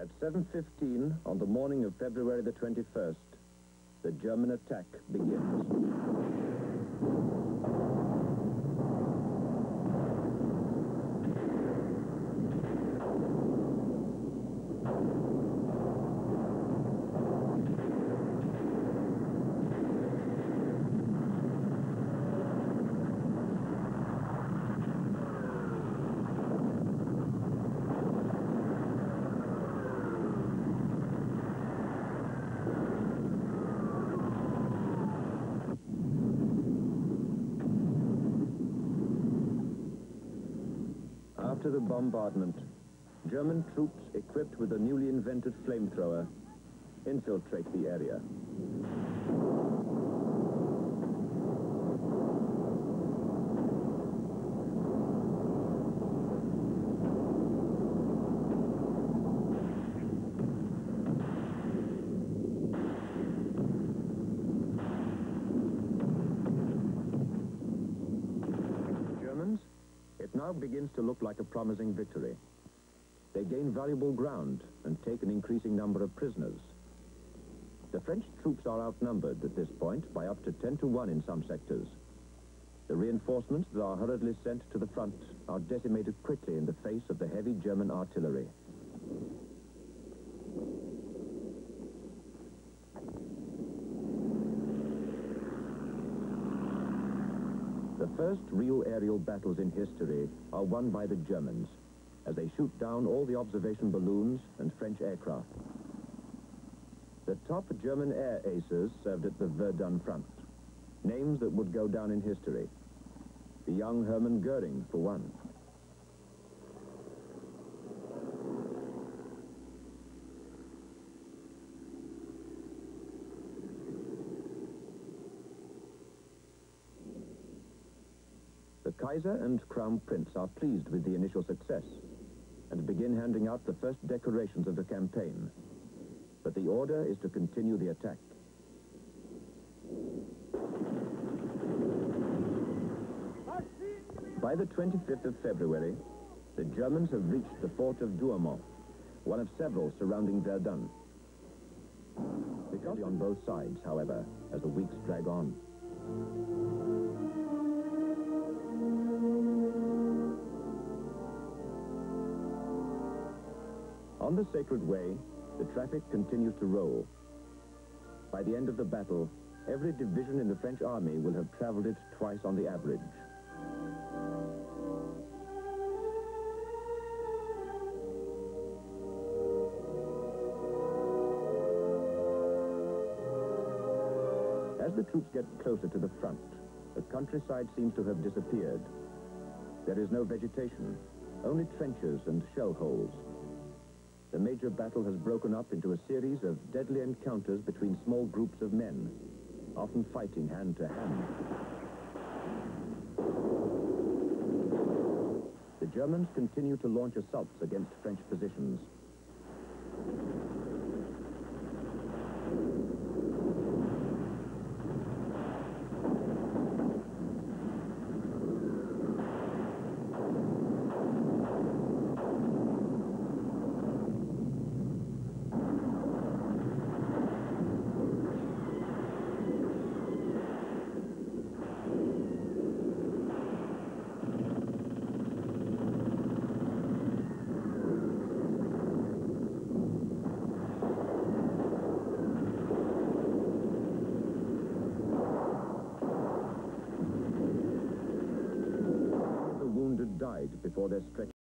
At 7.15 on the morning of February the 21st, the German attack begins. After the bombardment, German troops equipped with a newly invented flamethrower infiltrate the area. Germans, it now begins to look like a promising victory. They gain valuable ground and take an increasing number of prisoners. The French troops are outnumbered at this point by up to 10 to 1 in some sectors. The reinforcements that are hurriedly sent to the front are decimated quickly in the face of the heavy German artillery. The first real aerial battles in history are won by the Germans as they shoot down all the observation balloons and French aircraft. The top German air aces served at the Verdun front, names that would go down in history. The young Hermann Goering, for one. The Kaiser and Crown Prince are pleased with the initial success and begin handing out the first decorations of the campaign. But the order is to continue the attack. By the 25th of February, the Germans have reached the fort of Douaumont, one of several surrounding Verdun. Because on both sides, however, as the weeks drag on. On the Sacred Way, the traffic continues to roll. By the end of the battle, every division in the French army will have traveled it twice on the average. As the troops get closer to the front, the countryside seems to have disappeared. There is no vegetation, only trenches and shell holes. The major battle has broken up into a series of deadly encounters between small groups of men, often fighting hand to hand. The Germans continue to launch assaults against French positions. Before their stretch.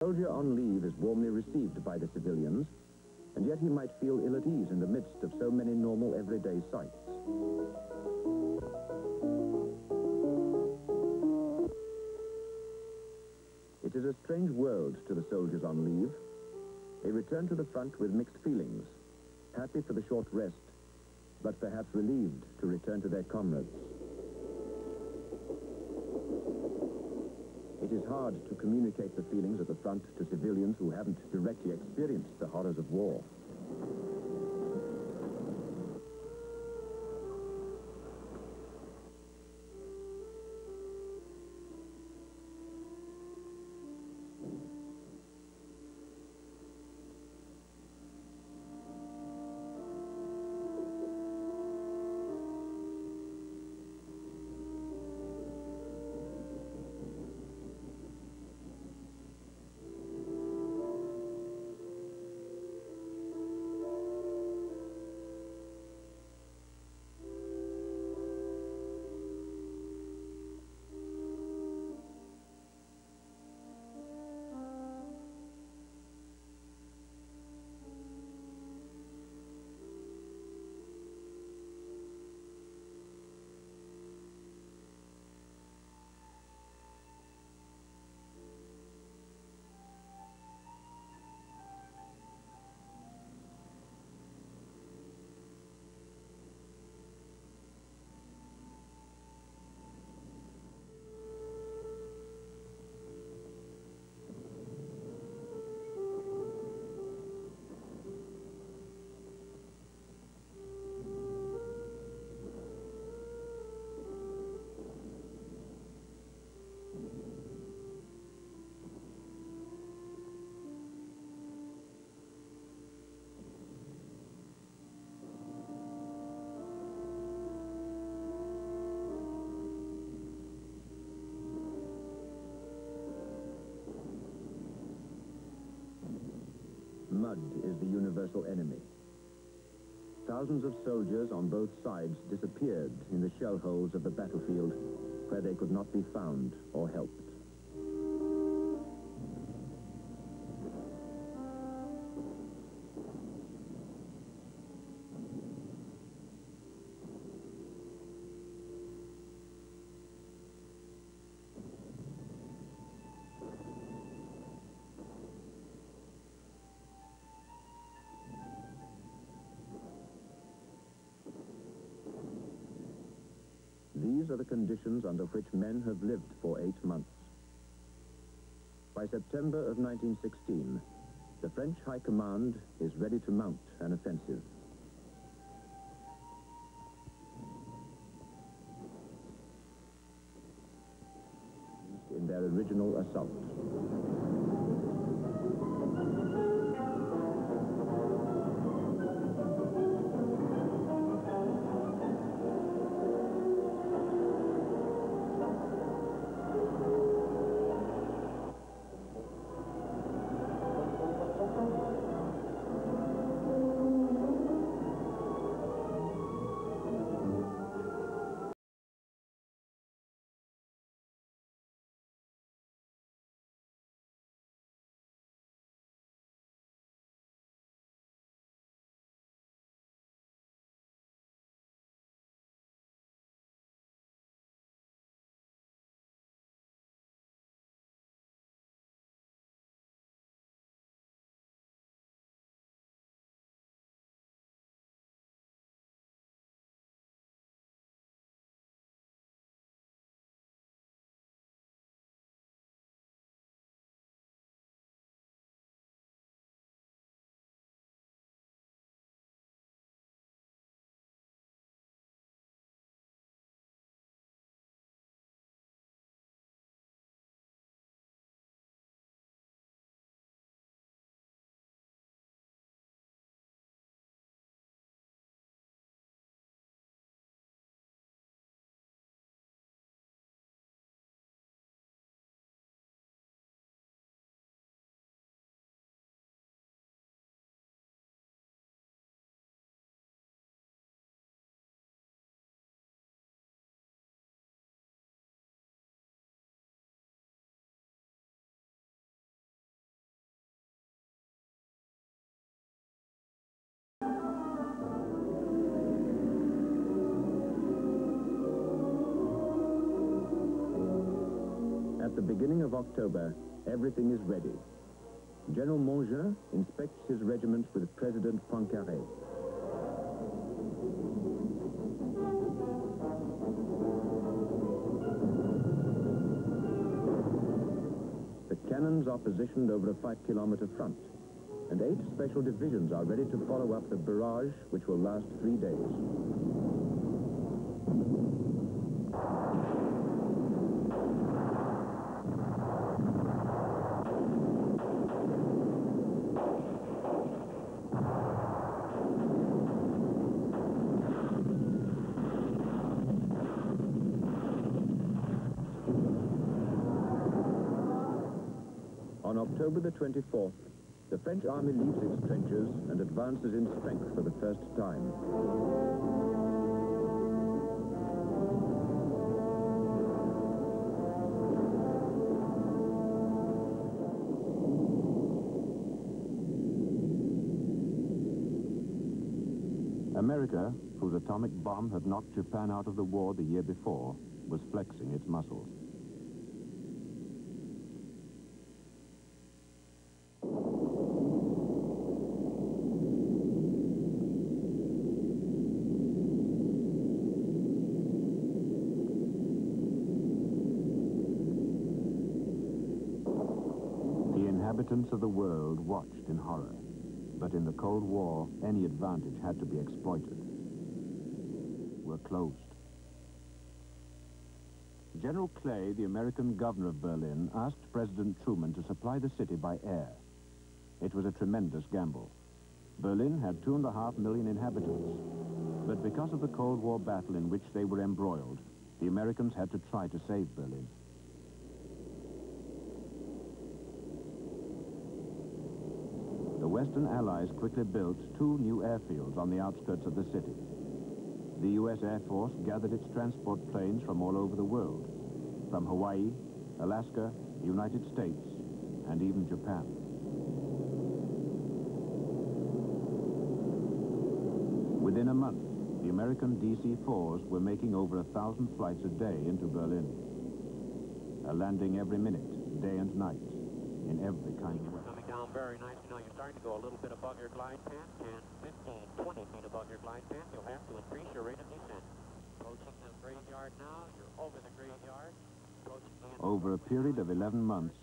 Soldier on leave is warmly received by the civilians, and yet he might feel ill at ease in the midst of so many normal everyday sights. It is a strange world to the soldiers on leave. They return to the front with mixed feelings, happy for the short rest, but perhaps relieved to return to their comrades. It is hard to communicate the feelings at the front to civilians who haven't directly experienced the horrors of war. Mud is the universal enemy. Thousands of soldiers on both sides disappeared in the shell holes of the battlefield where they could not be found or helped. Conditions under which men have lived for eight months. By September of 1916, the French High Command is ready to mount an offensive. In their original assault. Beginning of October, everything is ready. General Mangin inspects his regiments with President Poincaré. The cannons are positioned over a five-kilometer front, and eight special divisions are ready to follow up the barrage, which will last three days. October the 24th, the French army leaves its trenches and advances in strength for the first time. America, whose atomic bomb had knocked Japan out of the war the year before, was flexing its muscles. The inhabitants of the world watched in horror. But in the Cold War, any advantage had to be exploited. Were closed. General Clay, the American governor of Berlin, asked President Truman to supply the city by air. It was a tremendous gamble. Berlin had two and a half million inhabitants. But because of the Cold War battle in which they were embroiled, the Americans had to try to save Berlin. The Western Allies quickly built two new airfields on the outskirts of the city. The U.S. Air Force gathered its transport planes from all over the world, from Hawaii, Alaska, the United States, and even Japan. Within a month, the American DC-4s were making over a thousand flights a day into Berlin. A landing every minute, day and night, in every kind of weather. Very nice. You know, you're starting to go a little bit above your glide path, 10, 15, 20 feet above your glide path. You'll have to increase your rate of descent. Approaching the graveyard now. You're over the graveyard. Approaching the end. Over a period of 11 months,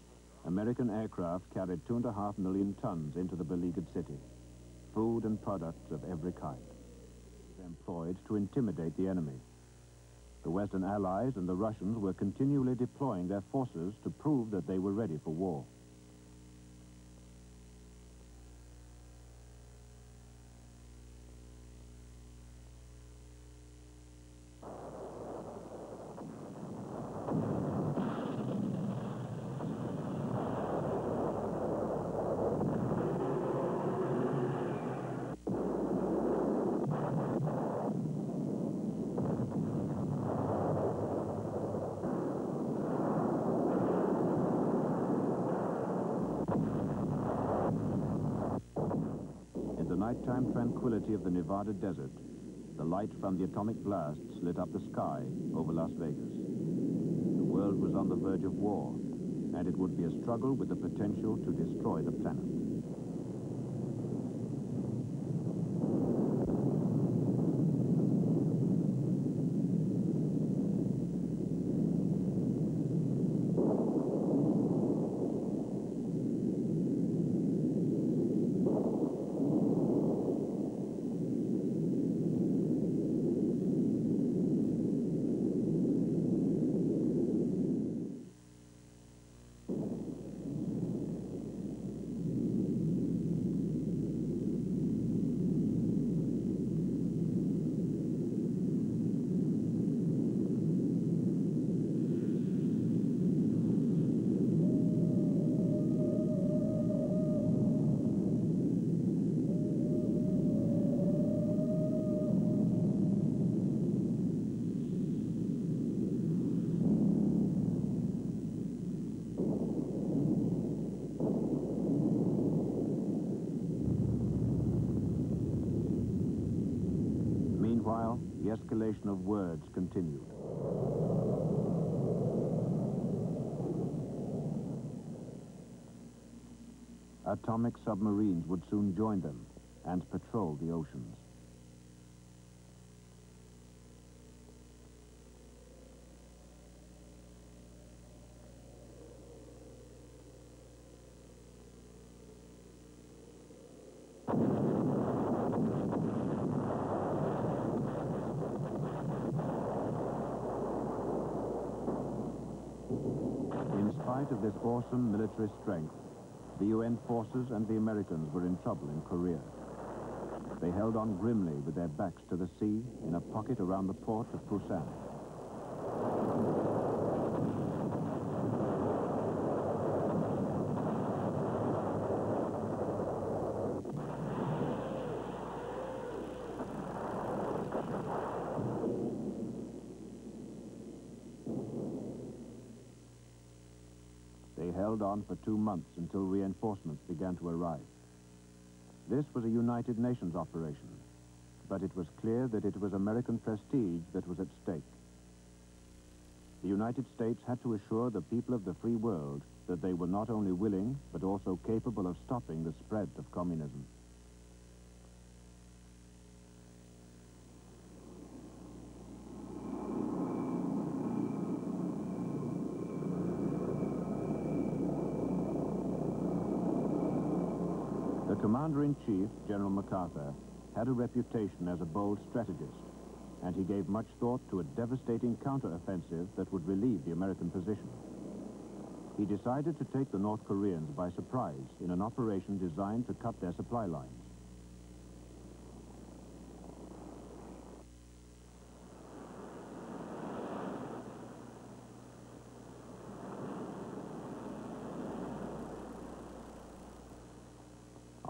American aircraft carried two and a half million tons into the beleaguered city. Food and products of every kind. Employed to intimidate the enemy. The Western Allies and the Russians were continually deploying their forces to prove that they were ready for war. In the nighttime tranquility of the Nevada desert, the light from the atomic blasts lit up the sky over Las Vegas. The world was on the verge of war, and it would be a struggle with the potential to destroy the planet. The escalation of words continued. Atomic submarines would soon join them and patrol the oceans. Awesome military strength, the UN forces and the Americans were in trouble in Korea. They held on grimly with their backs to the sea in a pocket around the port of Busan. They held on for two months until reinforcements began to arrive. This was a United Nations operation, but it was clear that it was American prestige that was at stake. The United States had to assure the people of the free world that they were not only willing, but also capable of stopping the spread of communism. The commander-in-chief, General MacArthur, had a reputation as a bold strategist, and he gave much thought to a devastating counter-offensive that would relieve the American position. He decided to take the North Koreans by surprise in an operation designed to cut their supply lines.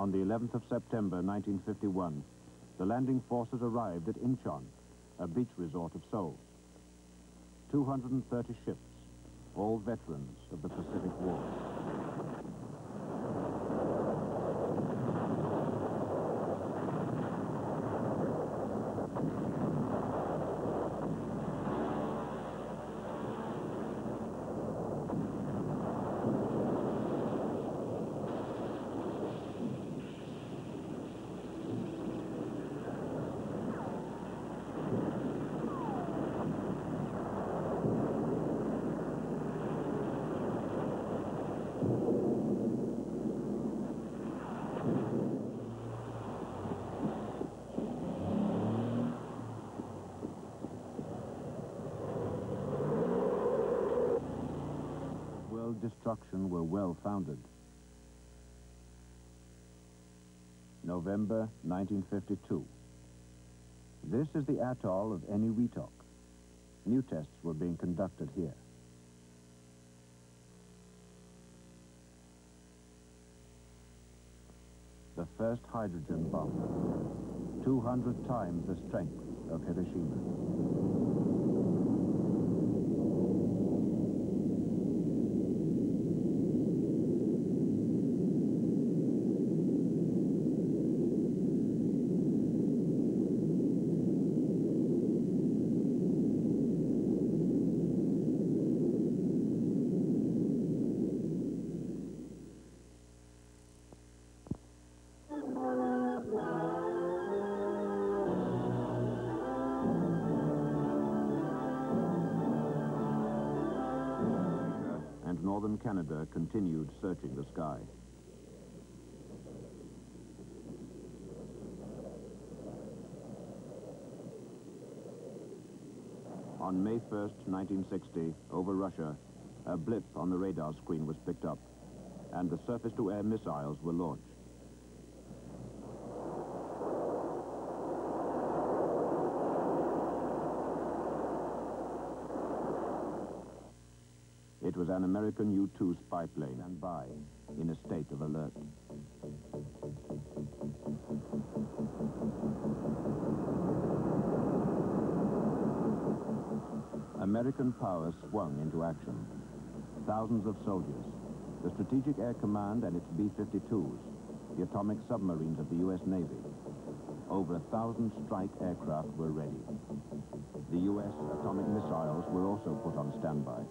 On the 11th of September 1951, the landing forces arrived at Incheon, a beach resort of Seoul. 230 ships, all veterans of the Pacific War. World were well founded. November 1952. This is the atoll of Eniwetok. New tests were being conducted here. The first hydrogen bomb. 200 times the strength of Hiroshima. Canada continued searching the sky. On May 1st, 1960, over Russia, a blip on the radar screen was picked up, and the surface-to-air missiles were launched. It was an American U-2 spy plane and by in a state of alert. American power swung into action. Thousands of soldiers, the Strategic Air Command and its B-52s, the atomic submarines of the U.S. Navy. Over a thousand strike aircraft were ready. The U.S. atomic missiles were also put on standby.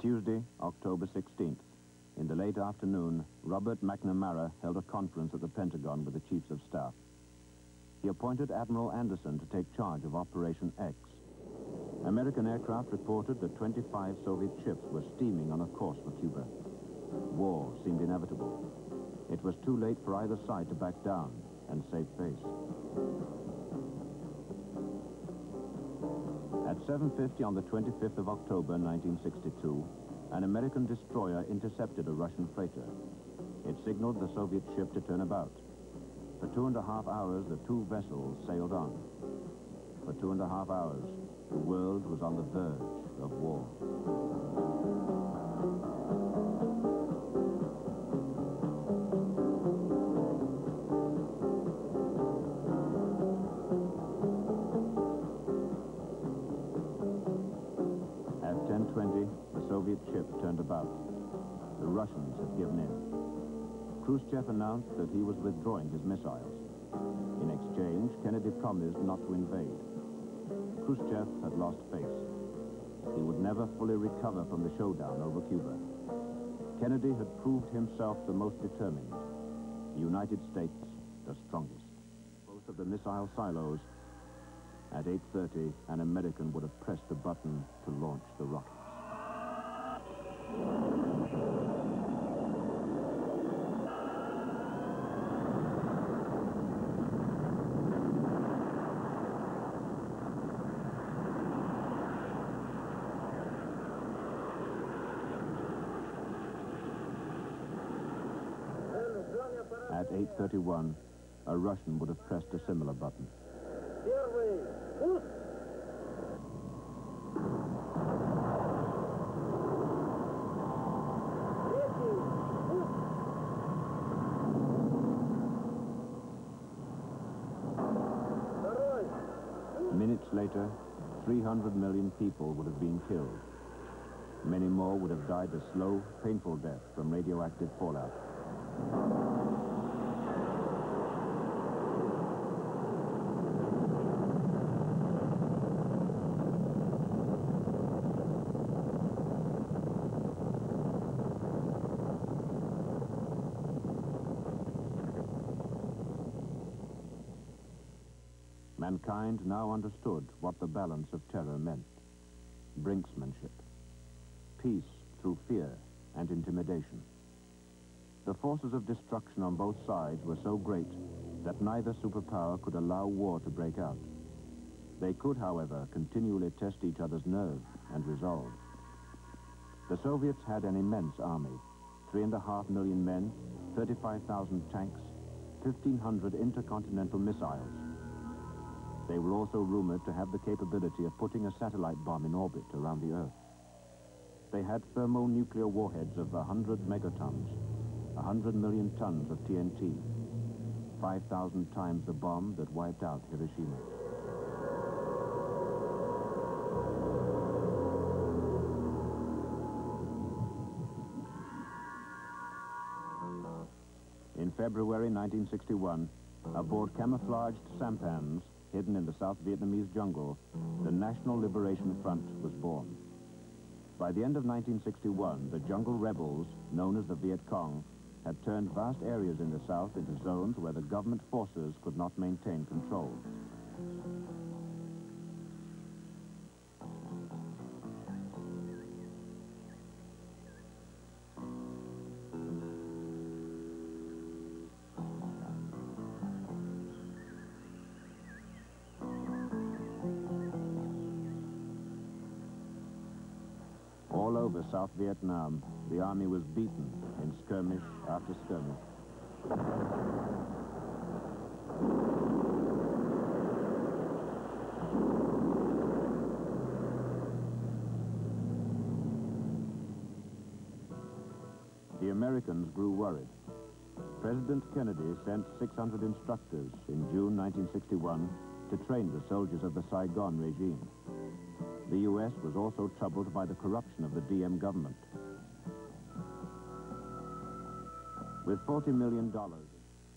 Tuesday, October 16th. In the late afternoon, Robert McNamara held a conference at the Pentagon with the chiefs of staff. He appointed Admiral Anderson to take charge of Operation X. American aircraft reported that 25 Soviet ships were steaming on a course for Cuba. War seemed inevitable. It was too late for either side to back down and save face. At 7.50 on the 25th of October 1962, an American destroyer intercepted a Russian freighter. It signaled the Soviet ship to turn about. For two and a half hours, the two vessels sailed on. For two and a half hours, the world was on the verge of war. The Russians had given in. Khrushchev announced that he was withdrawing his missiles. In exchange, Kennedy promised not to invade. Khrushchev had lost face. He would never fully recover from the showdown over Cuba. Kennedy had proved himself the most determined. The United States, the strongest. Both of the missile silos. At 8.30, an American would have pressed the button to launch the rockets. 1931, a Russian would have pressed a similar button. Minutes later, 300 million people would have been killed. Many more would have died a slow, painful death from radioactive fallout. Now understood what the balance of terror meant. Brinksmanship. Peace through fear and intimidation. The forces of destruction on both sides were so great that neither superpower could allow war to break out. They could, however, continually test each other's nerve and resolve. The Soviets had an immense army, three and a half million men, 35,000 tanks, 1,500 intercontinental missiles. They were also rumored to have the capability of putting a satellite bomb in orbit around the Earth. They had thermonuclear warheads of 100 megatons, 100 million tons of TNT, 5,000 times the bomb that wiped out Hiroshima. In February 1961, aboard camouflaged sampans hidden in the South Vietnamese jungle, the National Liberation Front was born. By the end of 1961, the jungle rebels, known as the Viet Cong, had turned vast areas in the south into zones where the government forces could not maintain control. South Vietnam, the army was beaten in skirmish after skirmish. The Americans grew worried. President Kennedy sent 600 instructors in June 1961 to train the soldiers of the Saigon regime. The U.S. was also troubled by the corruption of the Diem government. With $40 million,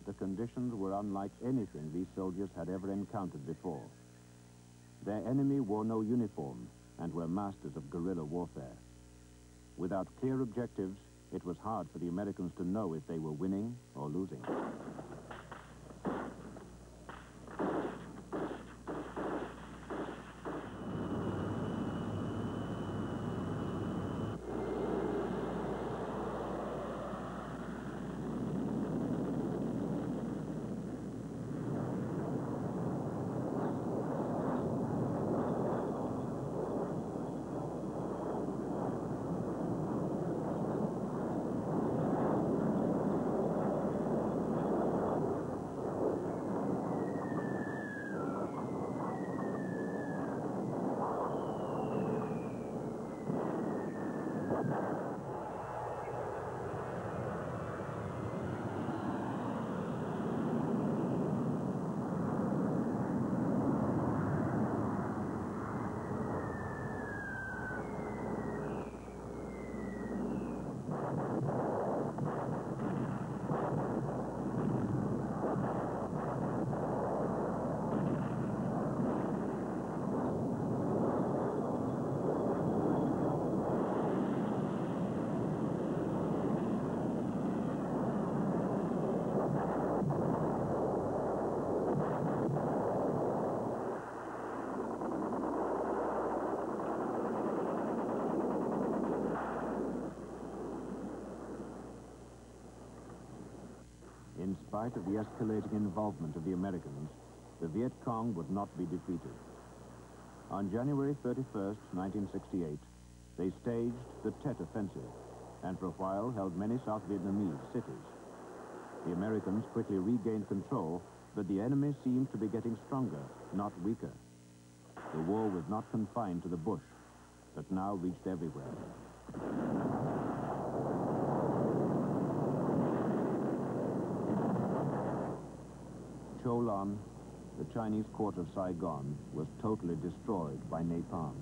the conditions were unlike anything these soldiers had ever encountered before. Their enemy wore no uniform and were masters of guerrilla warfare. Without clear objectives, it was hard for the Americans to know if they were winning or losing. In spite of the escalating involvement of the Americans, the Viet Cong would not be defeated. On January 31st, 1968, they staged the Tet Offensive and for a while held many South Vietnamese cities. The Americans quickly regained control, but the enemy seemed to be getting stronger, not weaker. The war was not confined to the bush, but now reached everywhere. Cholon, the Chinese court of Saigon, was totally destroyed by napalm.